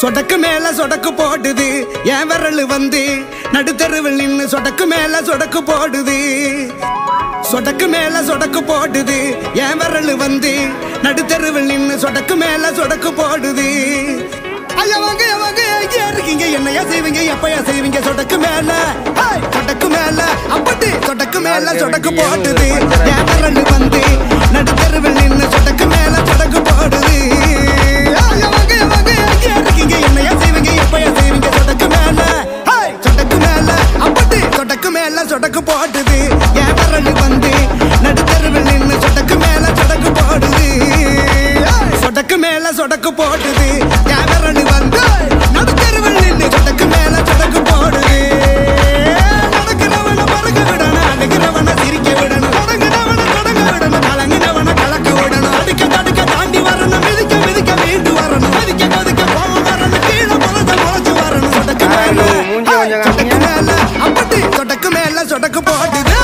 சொடக்கு மேல சொடக்கு போடுது. என் விரல் வந்து நடுத்தருவில் நின்னு சொடக்கு மேல சொடக்கு போடுது. சொடக்கு மேல சொடக்கு போடுது. என் விரல் வந்து நடுத்தருவில் நின்னு சொடக்கு மேல சொடக்கு போடுது. ஐயா வாங்க ஐயா வாங்க எங்க இருக்கீங்க. என்னையா செய்வீங்க? எப்பயா செய்வீங்க? சொடக்கு மேல. சொடக்கு மேல. அப்படி சொடக்கு மேல சொடக்கு போடுது. என் விரல் சொடக்கு போடுது. என் விரல் வந்து? நடுத்தருவில் நின்னு சொடக்கு மேல சொடக்கு போடுது. சொடக்கு மேல சொடக்கு போடுது. என் விரல் வந்து? நடுத்தருவில் நின்னு சொடக்கு மேல சொடக்கு போடுது. நடக்கிறவன மறக்க விடணும் அழுகிறவன சிரிக்க விடணும். தொடங்குனவன தொடங்க விடணும் கலங்கினவன கலக்க விடணும். அடுக்க தடுக்க தாண்டி வரணும் மிதிக்க மிதிக்க மீண்டு வரணும். மிதிக்க கொதிக்க போக வரணும் கீழே முளைச்சு வரணும். சொடக்கு மேல மூஞ்சி கொஞ்சம் சொடக்கு மேல அப்படி சொடக்கு எல்லாம் சொடக்கு போட்டுது.